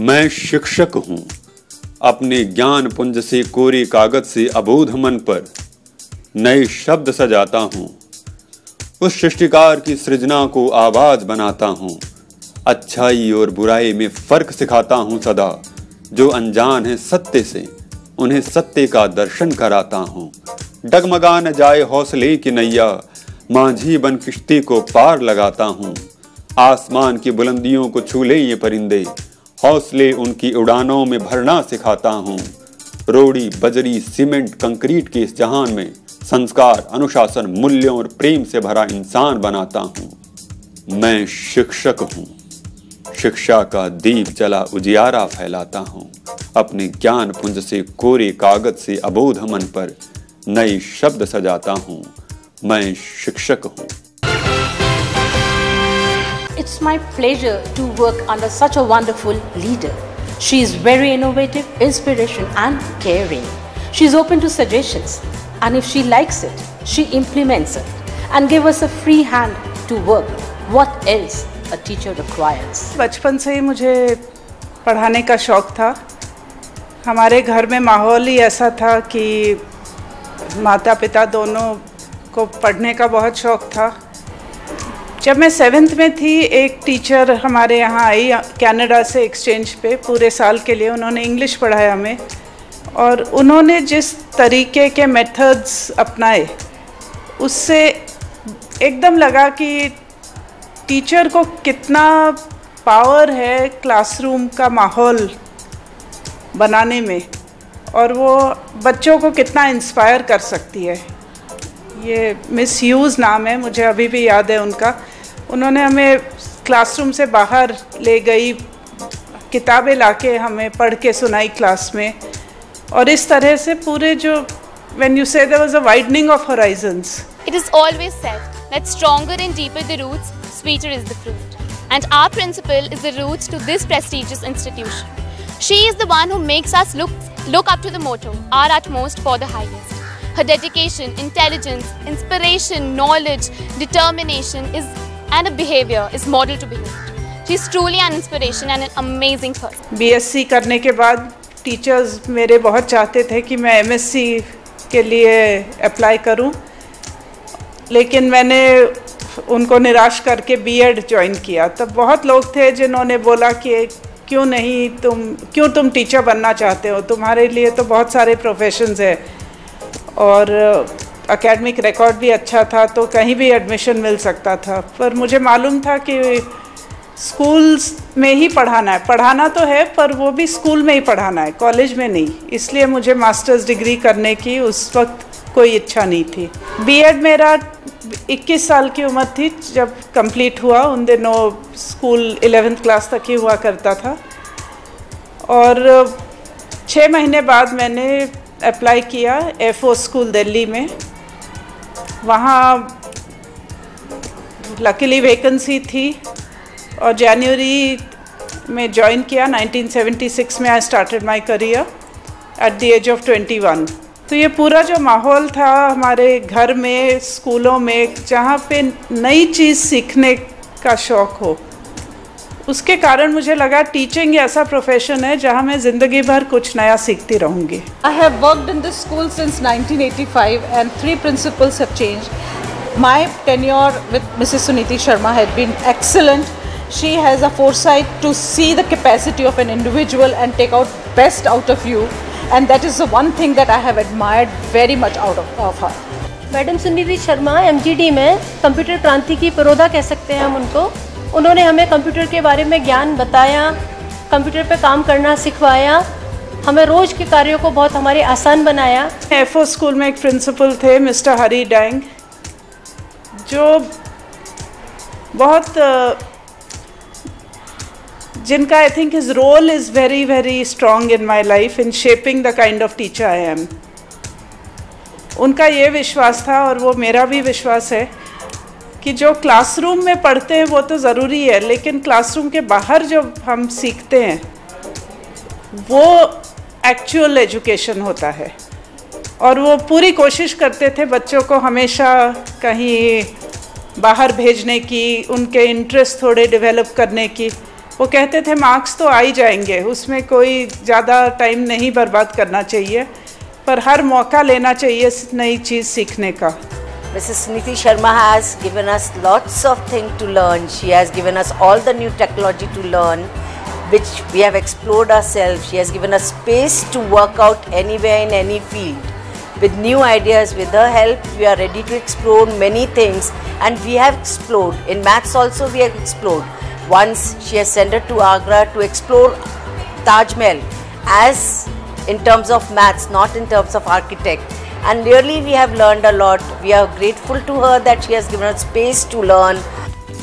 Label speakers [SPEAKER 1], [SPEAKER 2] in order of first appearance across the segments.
[SPEAKER 1] मैं शिक्षक हूँ। अपने ज्ञान पुंज से कोरे कागज़ से अबोध मन पर नए शब्द सजाता हूँ। उस सृष्टिकार की सृजना को आवाज़ बनाता हूँ। अच्छाई और बुराई में फ़र्क सिखाता हूँ सदा। जो अनजान है सत्य से, उन्हें सत्य का दर्शन कराता हूँ। डगमगा न जाए हौसले की नैया, मांझी बन किश्ती को पार लगाता हूँ। आसमान की बुलंदियों को छूले ये परिंदे। हौसले उनकी उड़ानों में भरना सिखाता हूँ। रोड़ी, बजरी, सीमेंट, कंक्रीट के इस जहान में संस्कार, अनुशासन, मूल्यों और प्रेम से भरा इंसान बनाता हूँ। मैं शिक्षक हूँ। शिक्षा का दीप जला उजियारा फैलाता हूँ। अपने ज्ञान पुंज से कोरे कागज़ से अबोध मन पर नए शब्द सजाता हूँ। मैं शिक्षक हूँ।
[SPEAKER 2] It's my pleasure to work under such a wonderful leader. She is very innovative, inspiration and caring. She is open to suggestions and if she likes it, she implements it and give us a free hand to work. What else a teacher requires?
[SPEAKER 3] बचपन से ही मुझे पढ़ाने का शौक़ था हमारे घर में माहौल ही ऐसा था कि माता पिता दोनों को पढ़ने का बहुत शौक़ था जब मैं सेवेंथ में थी, एक टीचर हमारे यहाँ आई कनाडा से एक्सचेंज पे, पूरे साल के लिए उन्होंने इंग्लिश पढ़ाया हमें। और उन्होंने जिस तरीके के मेथड्स अपनाए, उससे एकदम लगा कि टीचर को कितना पावर है क्लासरूम का माहौल बनाने में, और वो बच्चों को कितना इंस्पायर कर सकती है। ये मिस यूज़ नाम है, मुझे अभी भी याद है उनका। उन्होंने हमें क्लासरूम से बाहर ले गई, किताबें लाके हमें पढ़ के सुनाई क्लास में। और इस तरह से पूरे जो when you say widening of horizons
[SPEAKER 4] it is always said that deeper the roots sweeter is the fruit and our principal is the roots to this prestigious institution she is the one who makes us look look up to the motto are at most for the her dedication, intelligence, inspiration, knowledge, determination is and a behavior is model to be. She is truly an inspiration and an amazing person.
[SPEAKER 3] BSc करने के बाद teachers मेरे बहुत चाहते थे कि मैं MSc के लिए अप्लाई करूँ लेकिन मैंने उनको निराश करके बीएड ज्वाइन किया तब बहुत लोग थे जिन्होंने बोला कि क्यों नहीं तुम, क्यों तुम टीचर बनना चाहते हो तुम्हारे लिए तो बहुत सारे प्रोफेशंस है और एकेडमिक रिकॉर्ड भी अच्छा था तो कहीं भी एडमिशन मिल सकता था। पर मुझे मालूम था कि स्कूल्स में ही पढ़ाना है। पढ़ाना तो है, पर वो भी स्कूल में ही पढ़ाना है कॉलेज में नहीं। इसलिए मुझे मास्टर्स डिग्री करने की उस वक्त कोई इच्छा नहीं थी। बीएड मेरा 21 साल की उम्र थी, जब कंप्लीट हुआ। उन दिनों स्कूल 11th क्लास तक ही हुआ करता था। और छः महीने बाद मैंने अप्लाई किया एफओ स्कूल दिल्ली में। वहाँ लकीली वैकेंसी थी और जनवरी में ज्वाइन किया 1976 में I started my career at the age of 21 तो ये पूरा जो माहौल था हमारे घर में, स्कूलों में, जहाँ पे नई चीज़ सीखने का शौक़ हो उसके कारण मुझे लगा टीचिंग ऐसा प्रोफेशन है जहाँ मैं ज़िंदगी भर कुछ नया सीखती रहूँगी।
[SPEAKER 5] I have work in this school since 1985 and three principals have change my tenure with Mrs Suniti Sharma had been excellent she has a foresight to see the capacity of an individual and take out best out of you and that is the one thing that I have admired very much out of her
[SPEAKER 6] madam Suniti Sharma M G D में computer क्रांति की परोधा कह सकते हैं हम उनको? उन्होंने हमें कंप्यूटर के बारे में ज्ञान बताया, कंप्यूटर पे काम करना सिखवाया, हमें रोज़ के कार्यों को बहुत हमारे आसान बनाया।
[SPEAKER 3] एफओ स्कूल में एक प्रिंसिपल थे मिस्टर हरी डैंग जो बहुत जिनका I think his role is very very strong in my life in shaping the kind of teacher I am उनका ये विश्वास था और वो मेरा भी विश्वास है। कि जो क्लासरूम में पढ़ते हैं वो तो ज़रूरी है, लेकिन क्लासरूम के बाहर जो हम सीखते हैं, वो एक्चुअल एजुकेशन होता है। और वो पूरी कोशिश करते थे बच्चों को हमेशा कहीं बाहर भेजने की, उनके इंटरेस्ट थोड़े डेवलप करने की। वो कहते थे मार्क्स तो आ ही जाएँगे, उसमें कोई ज़्यादा टाइम नहीं बर्बाद करना चाहिए, पर हर मौका लेना चाहिए नई चीज़ सीखने का।
[SPEAKER 7] Mrs. Suniti Sharma has given us lots of things to learn. She has given us all the new technology to learn, which we have explored ourselves. She has given us space to work out anywhere in any field. With new ideas, with her help, we are ready to explore many things and we have explored. In maths also we have explored. Once she has sent her to Agra to explore Taj Mahal as in terms of maths, not in terms of architect and really we have learned a lot. We are grateful to her that she has given us space to learn.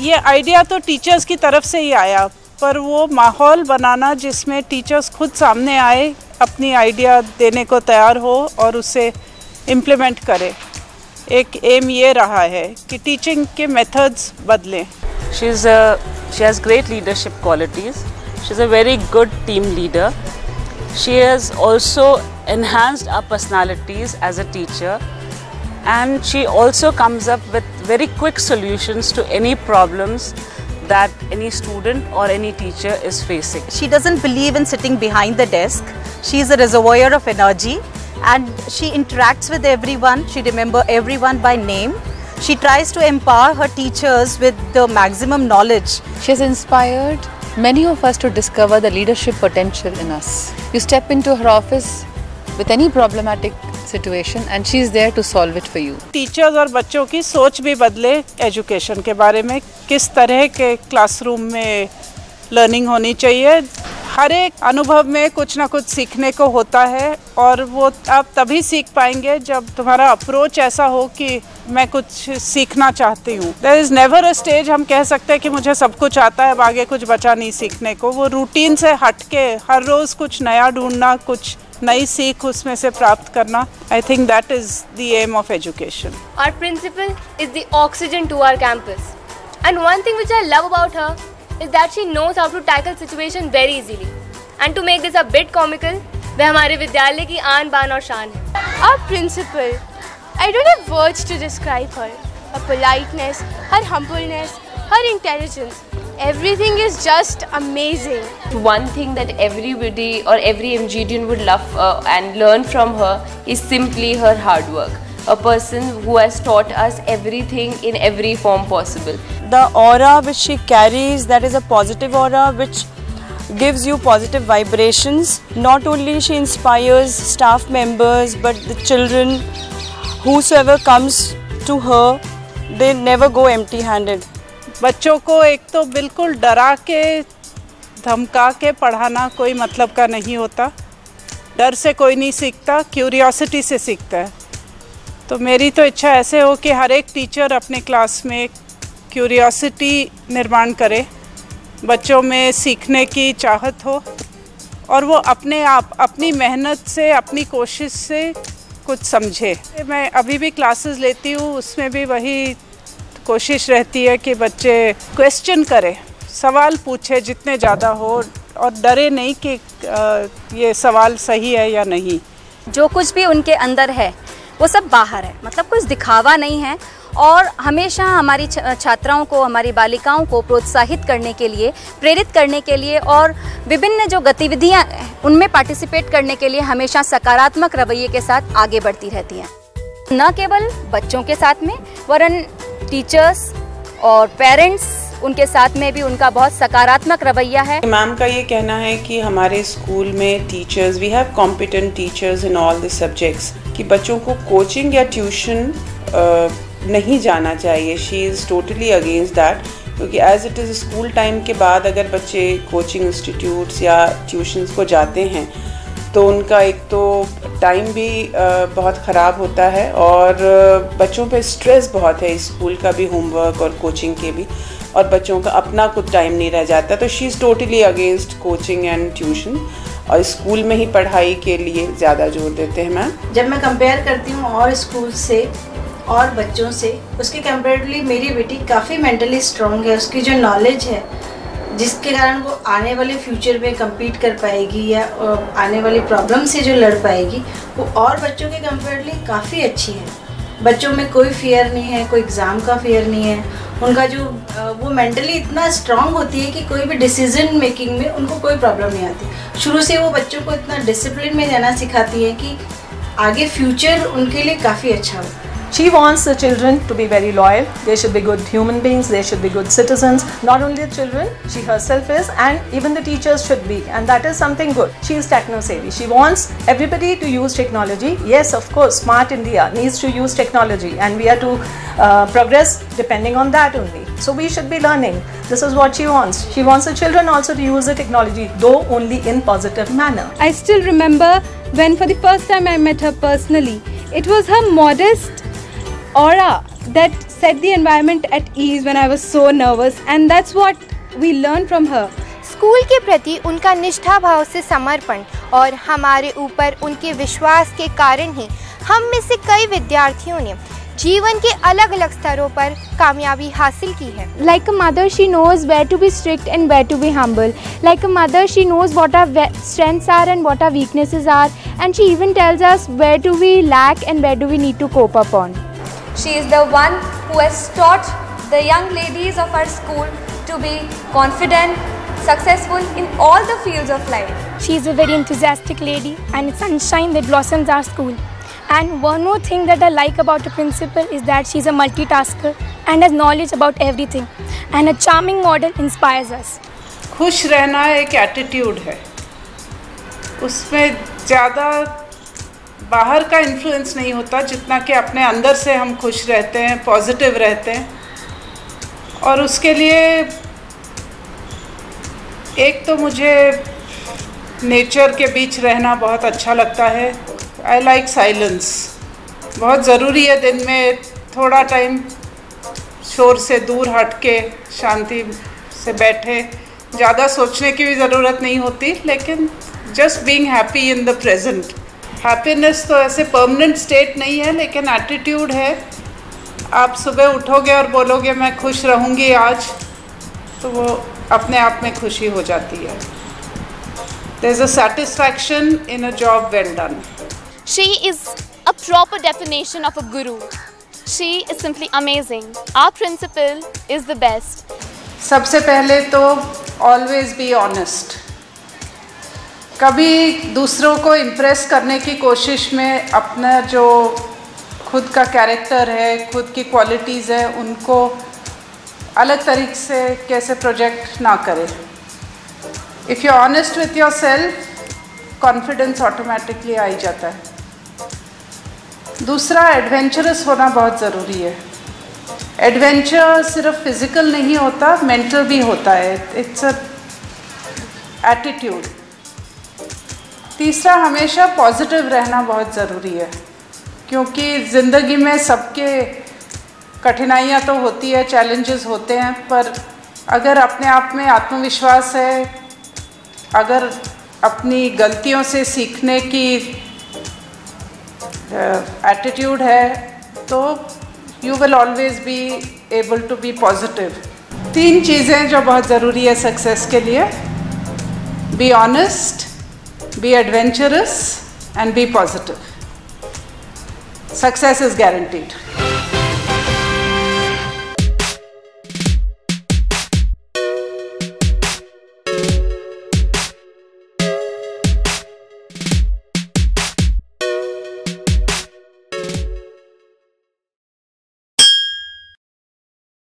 [SPEAKER 3] ये idea तो teachers की तरफ़ से ही आया पर वो माहौल बनाना जिसमें टीचर्स खुद सामने आए अपनी आइडिया देने को तैयार हो और उसे इम्प्लीमेंट करे एक एम ये रहा है कि टीचिंग के मेथड्स बदलें
[SPEAKER 8] she is she has great leadership qualities she is a very good team leader she has also enhanced our personalities as a teacher and she also comes up with very quick solutions to any problems that any student or any teacher is facing.
[SPEAKER 9] She doesn't believe in sitting behind the desk. She is a reservoir of energy and she interacts with everyone. She remembers everyone by name. She tries to empower her teachers with the maximum knowledge.
[SPEAKER 10] She has inspired many of us to discover the leadership potential in us. You step into her office with any problematic situation and she is there to solve it for you.
[SPEAKER 3] Teachers और बच्चों की सोच भी बदले education के बारे में। किस तरह के क्लासरूम में लर्निंग होनी चाहिए? हर एक अनुभव में कुछ ना कुछ सीखने को होता है और वो आप तभी सीख पाएँगे जब तुम्हारा अप्रोच ऐसा हो कि मैं कुछ सीखना चाहती हूँ। There is never a stage हम कह सकते हैं कि मुझे सब कुछ आता है, अब आगे कुछ बचा नहीं सीखने को। वो रूटीन से हट के हर रोज़ कुछ नया ढूंढना, कुछ नई सीख उसमें से प्राप्त करना I think that is the aim of education
[SPEAKER 4] our principal is the oxygen to our campus and one thing which I love about her is that she knows how to tackle situation very easily and to make this a bit comical वह हमारे विद्यालय की आन बान और शान है।
[SPEAKER 11] Our principal I don't have words to describe her her politeness, her humbleness, her intelligence. Everything is just amazing.
[SPEAKER 12] One thing that everybody or every MGDian would love uh, and learn from her is simply her hard work. A person who has taught us everything in every form possible.
[SPEAKER 13] The aura which she carries, that is a positive aura which gives you positive vibrations. Not only she inspires staff members but the children, whosoever comes to her, they never go empty handed.
[SPEAKER 3] बच्चों को एक तो बिल्कुल डरा के, धमका के पढ़ाना कोई मतलब का नहीं होता। डर से कोई नहीं सीखता क्यूरियोसिटी से सीखता है। तो मेरी तो इच्छा ऐसे हो कि हर एक टीचर अपने क्लास में क्यूरियोसिटी निर्माण करे, बच्चों में सीखने की चाहत हो, और वो अपने आप, अपनी मेहनत से, अपनी कोशिश से कुछ समझे। मैं अभी भी क्लासेस लेती हूँ, उसमें भी वही कोशिश रहती है कि बच्चे क्वेश्चन करें, सवाल पूछे जितने ज़्यादा हो और डरे नहीं कि ये सवाल सही है या नहीं।
[SPEAKER 14] जो कुछ भी उनके अंदर है, वो सब बाहर है। मतलब कुछ दिखावा नहीं है और हमेशा हमारी छात्राओं को, हमारी बालिकाओं को प्रोत्साहित करने के लिए, प्रेरित करने के लिए और विभिन्न जो गतिविधियाँ उनमें पार्टिसिपेट करने के लिए हमेशा सकारात्मक रवैये के साथ आगे बढ़ती रहती हैं। न केवल बच्चों के साथ में, वरन टीचर्स और पेरेंट्स उनके साथ में भी उनका बहुत सकारात्मक रवैया है।
[SPEAKER 15] मैम का ये कहना है कि हमारे स्कूल में teachers we have competent teachers in all the subjects कि बच्चों को कोचिंग या ट्यूशन नहीं जाना चाहिए। She is totally against that क्योंकि as it is school time के बाद अगर बच्चे कोचिंग इंस्टीट्यूट्स या ट्यूशन्स को जाते हैं तो उनका एक तो टाइम भी बहुत ख़राब होता है और बच्चों पे स्ट्रेस बहुत है स्कूल का भी होमवर्क और कोचिंग के भी और बच्चों का अपना कुछ टाइम नहीं रह जाता। तो she is totally against coaching and tuition और स्कूल में ही पढ़ाई के लिए ज़्यादा ज़ोर देते हैं मैम
[SPEAKER 16] जब मैं कंपेयर करती हूँ और स्कूल से और बच्चों से, उसके कंपेरेटिवली मेरी बेटी काफ़ी मेंटली स्ट्रॉन्ग है, उसकी जो नॉलेज है जिसके कारण वो आने वाले फ्यूचर में कम्पीट कर पाएगी या आने वाली प्रॉब्लम से जो लड़ पाएगी, वो और बच्चों के कंपेरेटली काफ़ी अच्छी है। बच्चों में कोई फियर नहीं है, कोई एग्ज़ाम का फियर नहीं है। उनका जो वो मेंटली इतना स्ट्रांग होती है कि कोई भी डिसीज़न मेकिंग में उनको कोई प्रॉब्लम नहीं आती। शुरू से वो बच्चों को इतना डिसिप्लिन में रहना सिखाती है कि आगे फ्यूचर उनके लिए काफ़ी अच्छा हो
[SPEAKER 5] She wants the children to be very loyal. They should be good human beings. They should be good citizens. Not only the children, she herself is, and even the teachers should be. And that is something good. She is techno savvy. She wants everybody to use technology. Yes, of course, Smart India needs to use technology, and we are to uh, progress depending on that only. So we should be learning. This is what she wants. She wants the children also to use the technology, though only in positive manner.
[SPEAKER 17] I still remember when for the first time I met her personally. It was her modest aura that set the environment at ease when I was so nervous and that's what we learned from her.
[SPEAKER 11] School के प्रति उनका निष्ठा भाव से समर्पण और हमारे ऊपर उनके विश्वास के कारण ही हम में से कई विद्यार्थियों ने जीवन के अलग अलग स्तरों पर कामयाबी हासिल की है।
[SPEAKER 17] Like a mother she knows where to be strict and where to be humble like a mother she knows what are strengths are and what are weaknesses are and she even tells us where to we lack and where do we need to cope up on
[SPEAKER 18] She is the one who has taught the young ladies of our school to be confident, successful in all the fields of life.
[SPEAKER 17] She is a very enthusiastic lady and it's sunshine that blossoms our school. And one more thing that I like about a principal is that she's a multitasker and has knowledge about everything. And a charming model inspires us.
[SPEAKER 3] खुश रहना एक attitude है उसमें ज़्यादा बाहर का influence नहीं होता जितना कि अपने अंदर से हम खुश रहते हैं पॉजिटिव रहते हैं। और उसके लिए एक तो मुझे नेचर के बीच रहना बहुत अच्छा लगता है। आई लाइक साइलेंस बहुत ज़रूरी है दिन में थोड़ा टाइम शोर से दूर हट के शांति से बैठे। ज़्यादा सोचने की भी ज़रूरत नहीं होती, लेकिन just being happy in the present happiness तो ऐसे परमानेंट स्टेट नहीं है लेकिन एटीट्यूड है आप सुबह उठोगे और बोलोगे मैं खुश रहूँगी आज तो वो अपने आप में खुशी हो जाती है there is a satisfaction in a job well done
[SPEAKER 4] she is a proper definition of a guru. She is simply amazing. Our principal is the best.
[SPEAKER 3] सबसे पहले तो ऑलवेज बी ऑनेस्ट कभी दूसरों को इम्प्रेस करने की कोशिश में अपना जो खुद का कैरेक्टर है, खुद की क्वालिटीज़ है, उनको अलग तरीके से कैसे प्रोजेक्ट ना करें। If you honest with yourself confidence automatically आ ही जाता है। दूसरा एडवेंचरस होना बहुत ज़रूरी है। एडवेंचर सिर्फ़ फ़िज़िकल नहीं होता मेंटल भी होता है। इट्स अ एटीट्यूड तीसरा, हमेशा पॉजिटिव रहना बहुत ज़रूरी है, क्योंकि ज़िंदगी में सबके कठिनाइयाँ तो होती है चैलेंजेस होते हैं, पर अगर अपने आप में आत्मविश्वास है, अगर अपनी गलतियों से सीखने की एटीट्यूड है तो you will always be able to be positive तीन चीज़ें जो बहुत ज़रूरी है सक्सेस के लिए be honest be adventurous and be positive. Success is guaranteed.